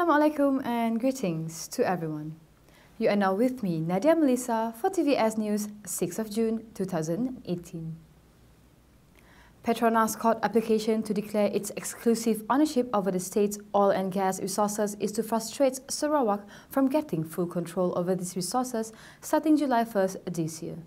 Assalamualaikum and greetings to everyone. You are now with me, Nadia Melissa, for TVS News, 6th of June 2018. Petronas' court application to declare its exclusive ownership over the state's oil and gas resources is to frustrate Sarawak from getting full control over these resources starting July 1st this year.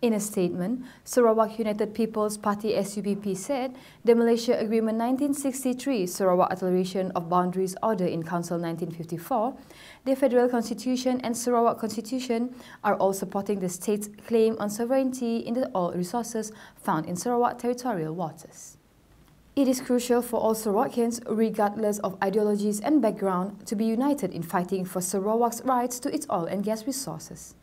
In a statement, Sarawak United People's Party SUPP said the Malaysia Agreement 1963 Sarawak Alteration of Boundaries Order in Council 1954, the Federal Constitution and Sarawak Constitution are all supporting the state's claim on sovereignty in the oil resources found in Sarawak territorial waters. It is crucial for all Sarawakians, regardless of ideologies and background, to be united in fighting for Sarawak's rights to its oil and gas resources.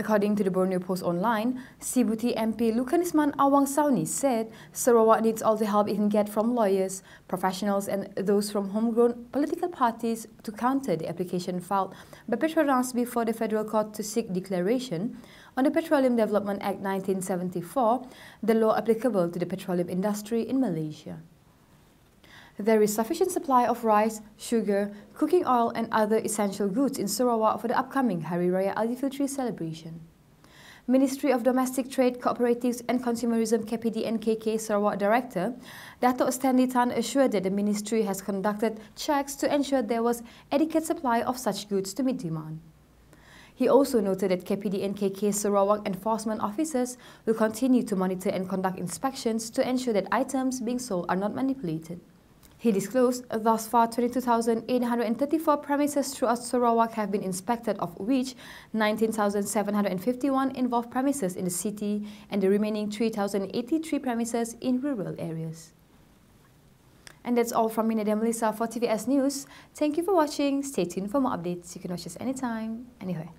According to the Borneo Post Online, Sibuti MP Lukanisman Awang Sauni said Sarawak needs all the help it can get from lawyers, professionals and those from homegrown political parties to counter the application filed by Petronas before the Federal Court to seek declaration on the Petroleum Development Act 1974, the law applicable to the petroleum industry in Malaysia. There is sufficient supply of rice, sugar, cooking oil and other essential goods in Sarawak for the upcoming Hari Raya Aidilfitri celebration. Ministry of Domestic Trade, Cooperatives and Consumerism KPD NKK Sarawak Director, Dato' Stanley Tan assured that the ministry has conducted checks to ensure there was adequate supply of such goods to meet demand. He also noted that KPD NKK Sarawak enforcement officers will continue to monitor and conduct inspections to ensure that items being sold are not manipulated. He disclosed thus far 22,834 premises throughout Sarawak have been inspected, of which 19,751 involve premises in the city and the remaining 3,083 premises in rural areas. And that's all from me, Nadia Melissa, for TVS News. Thank you for watching. Stay tuned for more updates. You can watch us anytime, anywhere.